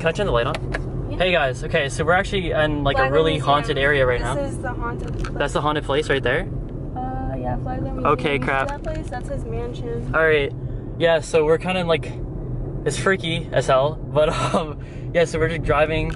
can I turn the light on? Yeah. Hey guys, okay, so we're actually in like a really Museum. haunted area right this now. This is the haunted place. That's the haunted place right there. Uh, yeah, Flagler Museum. Okay, crap. That place, that's his mansion. All right, yeah. So we're kind of like, it's freaky as hell, but um, yeah. So we're just driving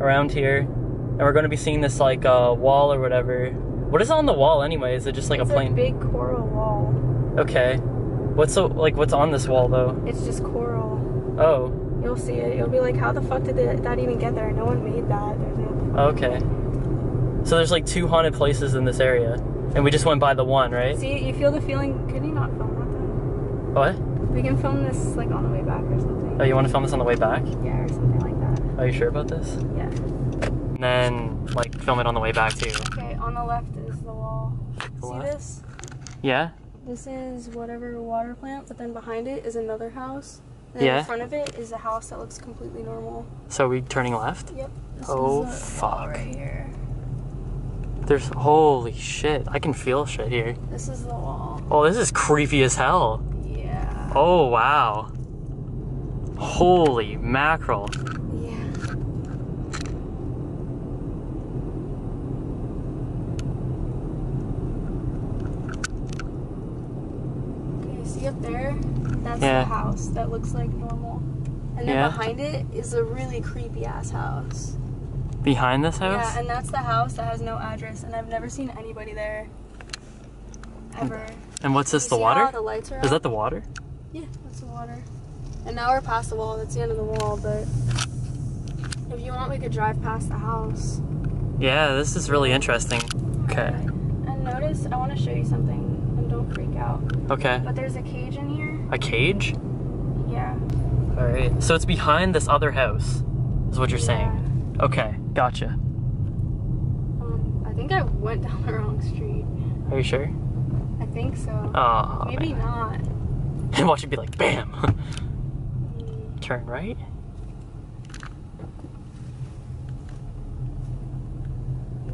around here, and we're gonna be seeing this like uh, wall or whatever. What is on the wall anyway? Is it just like it's a plain? big coral wall. Okay. What's so like? What's on this wall though? It's just coral. Oh, You'll see it. You'll be like, how the fuck did that even get there? No one made that. There's no. okay. So there's like two haunted places in this area, and we just went by the one, right? See, you feel the feeling. Could you not film that? What? that? We can film this like on the way back or something. Oh, you want to film this on the way back? Yeah, or something like that. Are you sure about this? Yeah. And then like film it on the way back too. Okay, on the left is the wall. The See left? this? Yeah. This is whatever water plant, but then behind it is another house. And Yeah. in front of it is a house that looks completely normal. So we turning left? Yep. This Oh, fuck. right here. There's holy shit. I can feel shit here. This is the wall. Oh, this is creepy as hell. Yeah. Oh wow. Holy mackerel. Yeah. Okay, see up there? That's Yeah. the house that looks like normal. And then Yeah. behind it is a really creepy ass house. Behind this house? Yeah, and that's the house that has no address, and I've never seen anybody there. Ever. And what's this, the water? the lights are Is out? that the water? Yeah, that's the water. And now we're past the wall. That's the end of the wall, but if you want, we could drive past the house. Yeah, this is really interesting. Okay. And notice, I want to show you something, and don't freak out. Okay. But there's a cage in here. A cage? Yeah. Alright. So it's behind this other house, is what you're saying. Okay, gotcha. Um, I think I went down the wrong street. Are you sure? I think so. Oh, Maybe man. not. And watch it be like, bam! Mm, Turn right?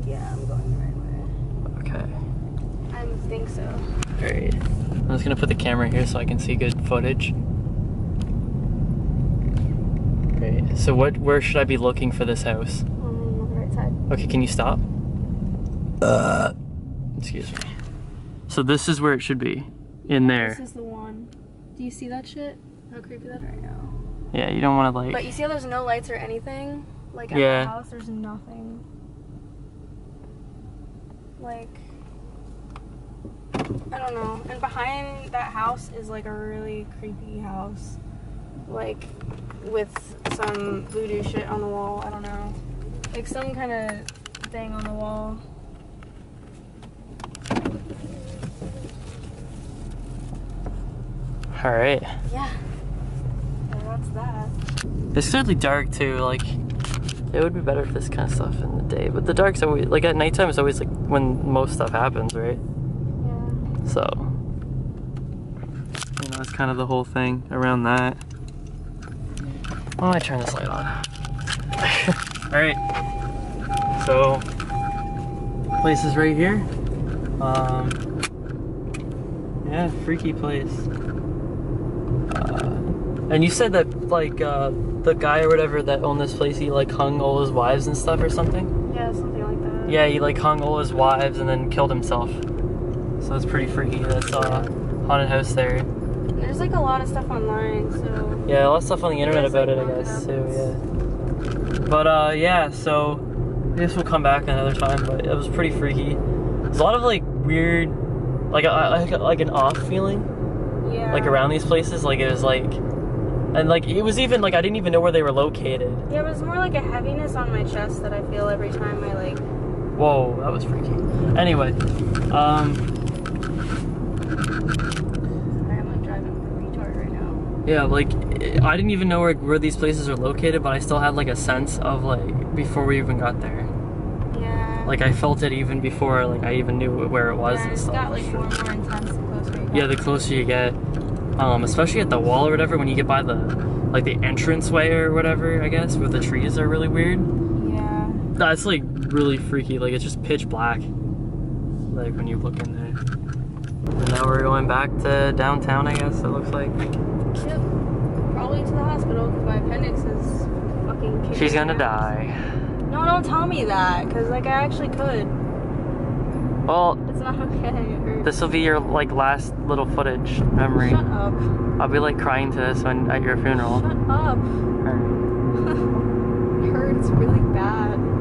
Yeah, I'm going right. Okay. I think so. Alright. I'm just gonna put the camera here so I can see good footage. Alright, so what where should I be looking for this house? On the right side. Okay, can you stop? Uh excuse me. So this is where it should be. In there. This is the one. Do you see that shit? How creepy that is right now. Yeah, you don't wanna like But you see how there's no lights or anything? Like at Yeah. the house, there's nothing. Like, I don't know. And behind that house is like a really creepy house. Like, with some voodoo shit on the wall. I don't know. Like some kind of thing on the wall. Alright. Yeah. So that's that. It's clearly dark too, like it would be better if this kind of stuff in the day. But the dark's always like at nighttime is always like when most stuff happens, right? So you know, that's kind of the whole thing around that. Why don't I turn this light on? Alright. So place is right here. Um yeah, freaky place. Uh, and you said that like uh, the guy or whatever that owned this place, he like hung all his wives and stuff or something. Yeah, something like that. Yeah, he like hung all his wives and then killed himself. So it's pretty freaky. That's uh, haunted house there. There's like a lot of stuff online, so. Yeah, a lot of stuff on the internet about like, it, I guess too. Yeah. But uh, yeah. So I guess we'll come back another time. But it was pretty freaky. There's a lot of like weird, like a, like, like an off feeling. Yeah. like around these places like it was like and like it was even like i didn't even know where they were located Yeah, it was more like a heaviness on my chest that I feel every time I like. whoa that was freaky anyway um Sorry, I'm like driving like a retard right now. Yeah like i didn't even know where, where these places are located but i still had like a sense of like before we even got there Yeah. like i felt it even before like i even knew where it was yeah, and stuff got like more more intense the closer you yeah get. the closer you get um especially at the wall or whatever when you get by the like the entranceway or whatever i guess where the trees are really weird Yeah. That's like really freaky. Like it's just pitch black. Like when you look in there. And now we're going back to downtown, I guess it looks like. Yep. Probably to the hospital because my appendix is fucking fucking kick She's gonna die. No, don't tell me that, because, like, I actually could. Well, It's not okay. This will be your like last little footage memory. Shut up. I'll be like crying to this when at your funeral. Shut up. Alright. it hurts really bad.